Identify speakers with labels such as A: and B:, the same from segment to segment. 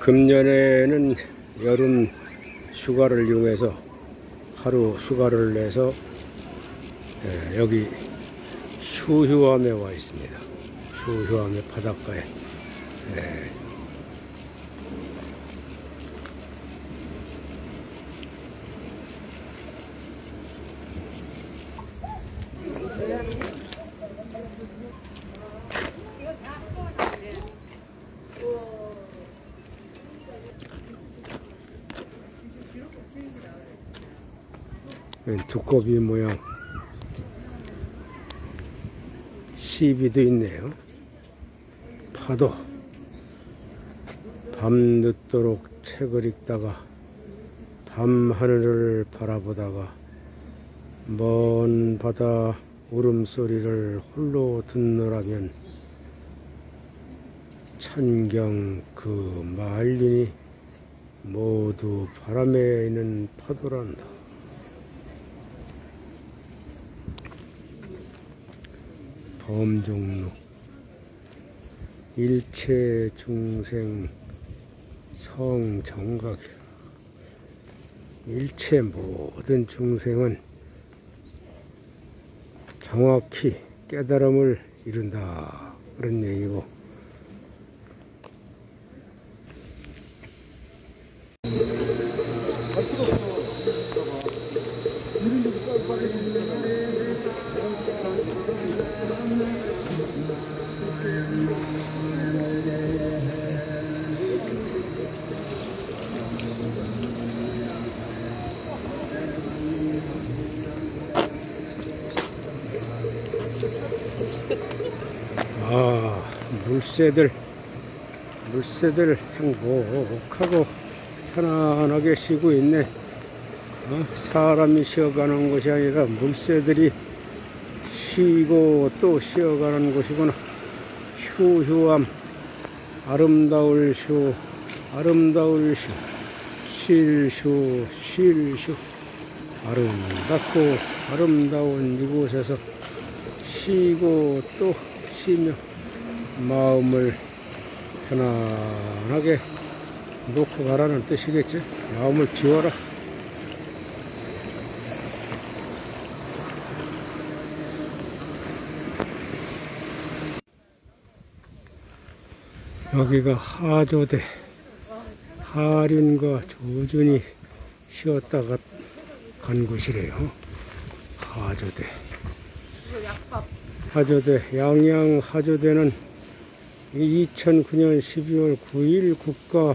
A: 금년에는 여름 휴가를 이용해서 하루 휴가를 내서 예, 여기 휴휴함에 와 있습니다. 휴휴함의 바닷가에. 두꺼비 모양 시비도 있네요. 파도 밤늦도록 책을 읽다가 밤 하늘을 바라보다가 먼 바다 울음소리를 홀로 듣노라면 찬경 그 말린이 모두 바람에 있는 파도란다. 범종록 일체 중생 성정각. 일체 모든 중생은 정확히 깨달음을 이룬다. 그런 얘기고 아 물새들 물새들 행복하고 편안하게 쉬고 있네. 어? 사람이 쉬어가는 곳이 아니라 물새들이 쉬고 또 쉬어가는 곳이구나. 휴휴함 아름다울 휴 아름다울 휴 쉴휴 쉴휴. 아름답고 아름다운 이곳에서 쉬고 또 쉬며 마음을 편안하게 놓고 가라는 뜻이겠지. 마음을 비워라. 여기가 하조대 하륜과 조준이 쉬었다가 간 곳이래요. 하조대. 하조대 양양 하조대는 2009년 12월 9일 국가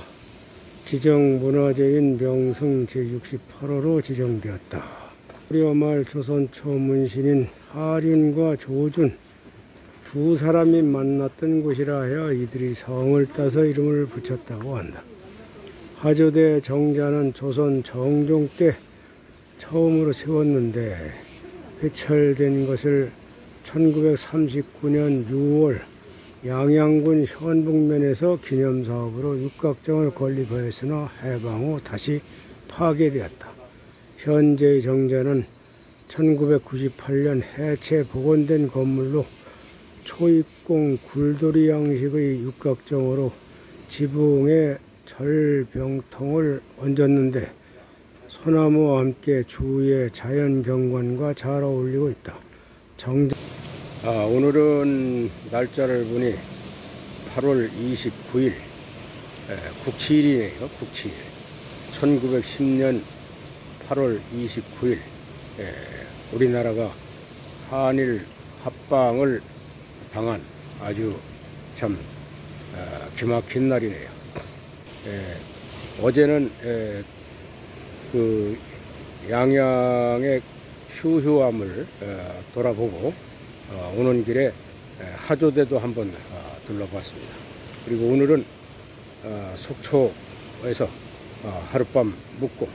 A: 지정 문화재인 명성 제68호로 지정되었다. 고려말 조선 초문신인 하륜과 조준 두 사람이 만났던 곳이라 하여 이들이 성을 따서 이름을 붙였다고 한다. 하조대 정자는 조선 정종 때 처음으로 세웠는데 폐철된 것을 1939년 6월 양양군 현북면에서 기념사업으로 육각정을 건립하였으나 해방 후 다시 파괴되었다. 현재의 정자는 1998년 해체 복원된 건물로 초입공 굴돌이 양식의 육각정으로 지붕에 절병통을 얹었는데 소나무와 함께 주위의 자연 경관과 잘 어울리고 있다. 정자 아, 오늘은 날짜를 보니 8월 29일 국치일이네요. 국치일. 1910년 8월 29일 우리나라가 한일 합방을 당한 아주 참 어, 기막힌 날이네요. 에, 어제는 에, 그 양양의 휴휴함을 어, 돌아보고 어, 오는 길에 하조대도 한번 어, 둘러봤습니다. 그리고 오늘은 어, 속초에서 어, 하룻밤 묵고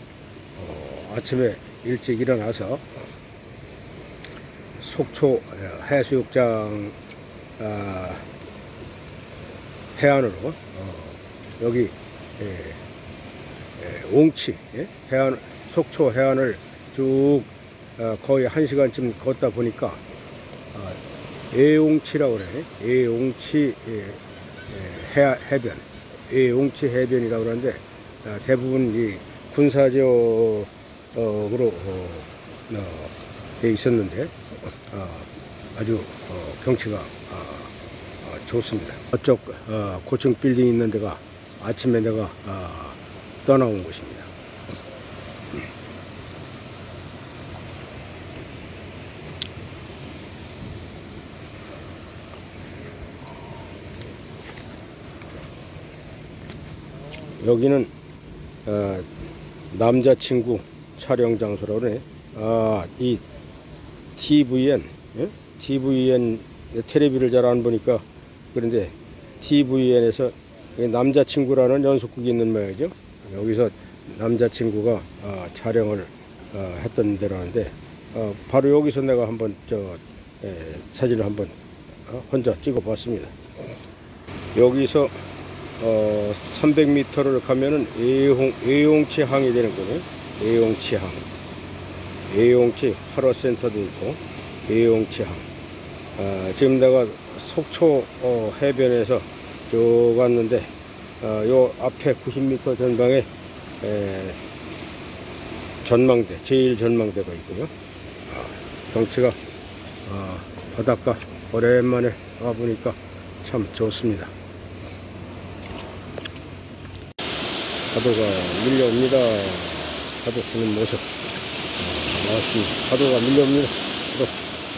A: 어, 아침에 일찍 일어나서 속초 어, 해수욕장 어, 해안으로 어, 여기 옹치 예? 해안 속초 해안을 쭉 어, 거의 한 시간쯤 걷다 보니까 어, 애옹치라고 그래 애옹치 예, 예, 해, 해변 예용치 해변이라고 그러는데 아, 대부분 이 군사 지역으로 어, 어, 돼 있었는데 아, 아주 어, 경치가 아, 아, 좋습니다. 저쪽 어, 고층 빌딩 있는 데가 아침에 내가 아, 떠나온 곳입니다. 여기는 어, 남자친구 촬영 장소라고 그래. 아, 이 TVN, 예? TVN 텔레비를 잘 안 보니까 그런데 TVN에서 남자친구라는 연속극이 있는 모양이죠. 여기서 남자친구가 아, 촬영을 아, 했던 데라는데 어, 바로 여기서 내가 한번 저 에, 사진을 한번 어, 혼자 찍어 봤습니다. 여기서 어, 300m를 가면은 애용, 애용치 항이 되는 거예요. 애용치 항. 애용치 파라센터도 있고, 애용치 항. 아, 지금 내가 속초 어, 해변에서 쭉 왔는데, 어, 요 앞에 90m 전방에 에, 전망대, 제일 전망대가 있고요. 아, 경치가 아, 바닷가 오랜만에 와보니까 참 좋습니다. 파도가 밀려옵니다. 파도 부는 모습. 아, 나왔습니다. 파도가 밀려옵니다. 파도.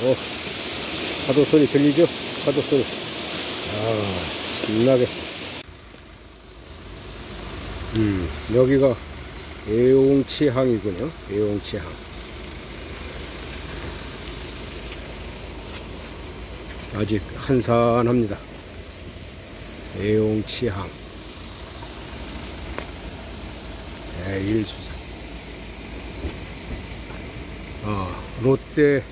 A: 어, 파도 소리 들리죠? 파도 소리. 아, 신나게. 음, 여기가 애용치항이군요. 애용치항. 아직 한산합니다. 애용치항. 대일수산. 아, 롯데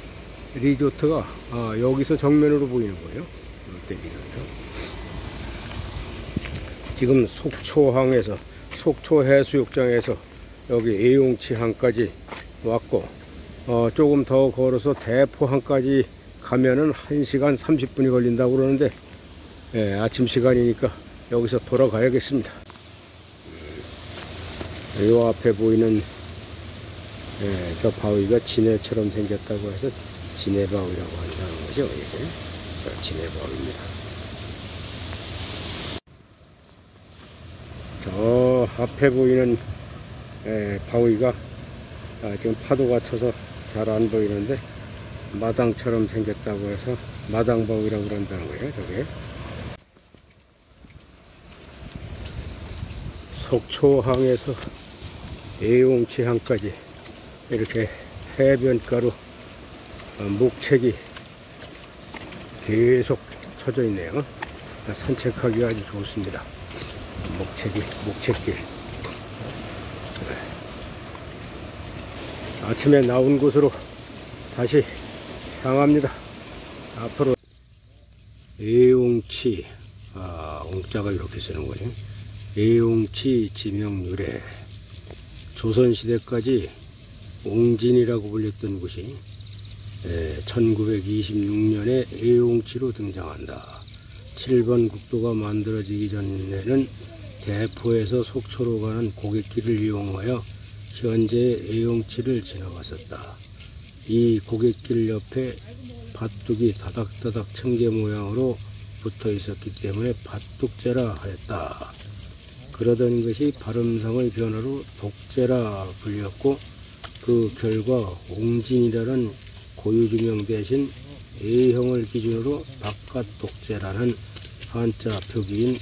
A: 리조트가 아, 여기서 정면으로 보이는 거예요. 롯데 리조트. 지금 속초항에서 속초 해수욕장에서 여기 애용치항까지 왔고 어, 조금 더 걸어서 대포항까지 가면은 1시간 30분이 걸린다고 그러는데 예, 아침 시간이니까 여기서 돌아가야겠습니다. 이 앞에 보이는 예, 저 바위가 진해처럼 생겼다고 해서 진해바위라고 한다는 거죠. 이게 저 진해바위입니다. 저 앞에 보이는 예, 바위가 아, 지금 파도가 쳐서 잘 안 보이는데 마당처럼 생겼다고 해서 마당바위라고 그런다는 거예요. 저게 속초항에서 애용치항까지 이렇게 해변가로 어, 목책이 계속 쳐져 있네요. 산책하기 아주 좋습니다. 목책이, 목책길. 아침에 나온 곳으로 다시 향합니다. 앞으로 애용치, 아, 옹자가 이렇게 쓰는 거예요. 애용치 지명유래. 조선시대까지 옹진이라고 불렸던 곳이 1926년에 애용치로 등장한다. 7번 국도가 만들어지기 전에는 대포에서 속초로 가는 고갯길을 이용하여 현재 애용치를 지나갔었다. 이 고갯길 옆에 밭둑이 다닥다닥 청개 모양으로 붙어 있었기 때문에 밭둑제라 하였다. 그러던 것이 발음상의 변화로 독재라 불렸고 그 결과 옹진이라는 고유지명 대신 A형을 기준으로 바깥 독재라는 한자 표기인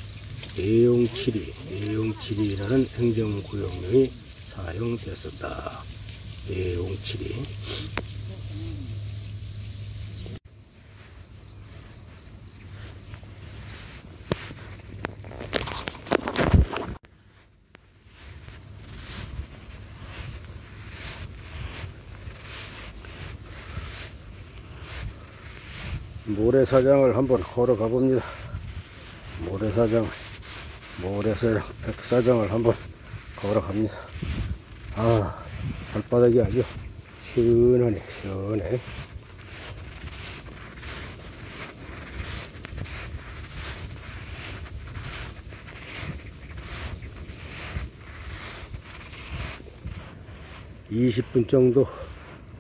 A: 애용칠이, 애용칠이라는 행정구역명이 사용됐었다. 애용칠이. 모래사장을 한번 걸어가 봅니다. 모래사장 모래사장 백사장을 한번 걸어갑니다. 아 발바닥이 아주 시원하네 시원해. 이십 분 정도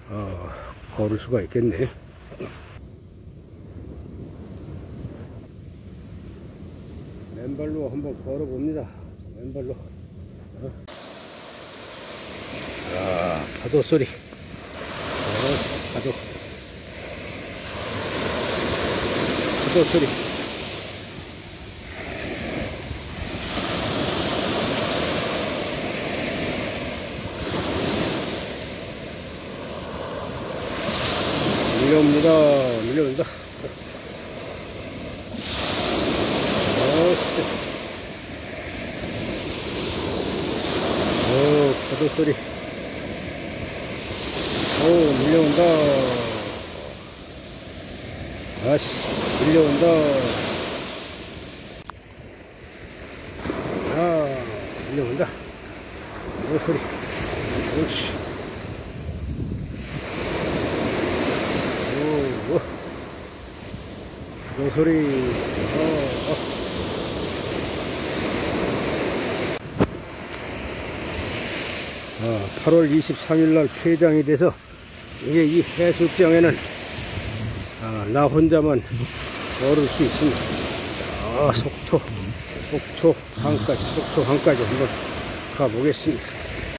A: 어, 걸을 수가 있겠네. 맨발로 한번 걸어봅니다. 맨발로. 어. 아, 파도 소리. 어, 파도. 파도 소리. 밀려온다. 어씨. 오, 파도 소리. 오, 밀려온다. 아씨, 밀려온다. 아, 밀려온다. 오, 소리. 옳지. 오, 오. 요 소리. 어, 어. 아, 8월 23일 날 폐장이 돼서 이제 이 해수장에는 아, 나 혼자만 걸을 수 있습니다. 아, 속초, 속초 항까지, 속초 항까지 한번 가보겠습니다.